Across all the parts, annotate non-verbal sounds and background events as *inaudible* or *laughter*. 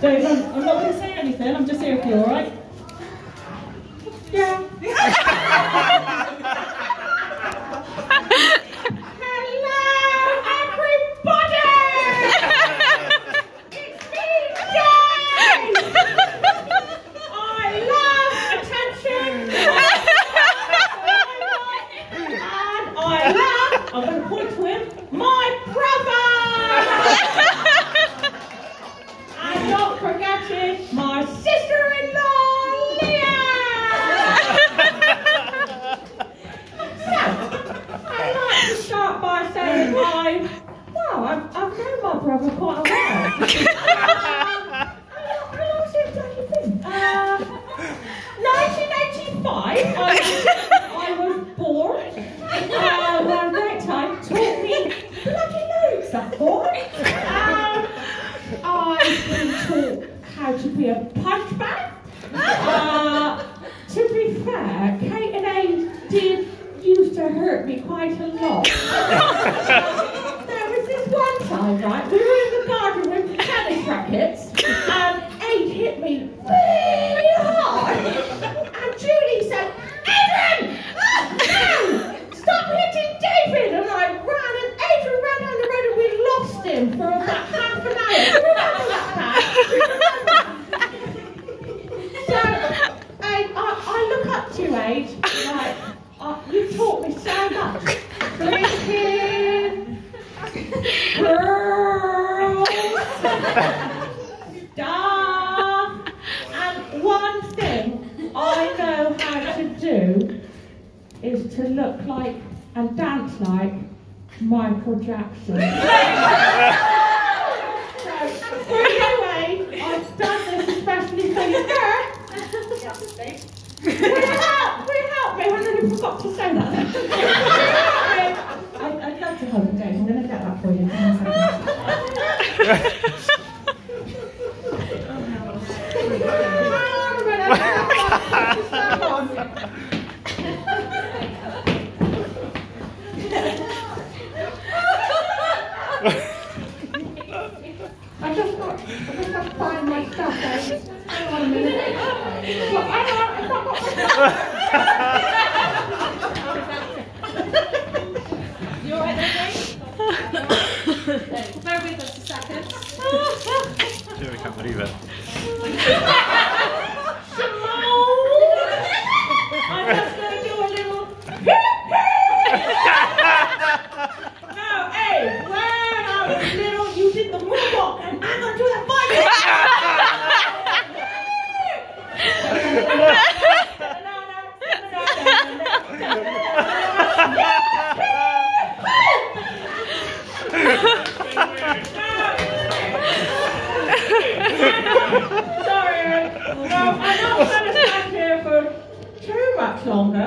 Dave, I'm, I'm not going to say anything. I'm just here if you're all right. Ratchet, my sister-in-law, Leah. *laughs* so, I like to start by saying I, well, I've, I've known my brother quite a while. a. Uh, to be fair, Kate and I did used to hurt me quite a lot. there was this one time, right, we were in the garden with tennis rackets, and Aid hit me curls, stuff. And one thing I know how to do is to look like and dance like Michael Jackson. so, for you, Wayne, I've done this especially for you, Will you help? Will you help me? I nearly forgot to say that. I find my stuff, eh? guys. Hang on a minute. You alright there, Jane? Bear with us a second. I can't believe it. Sorry, Eric. I know I'm going to stand here for too much longer.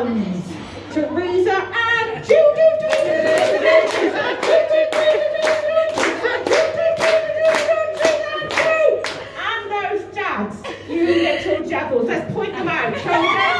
Collins, Teresa, and And those jags, you little jaggles, let's point them out,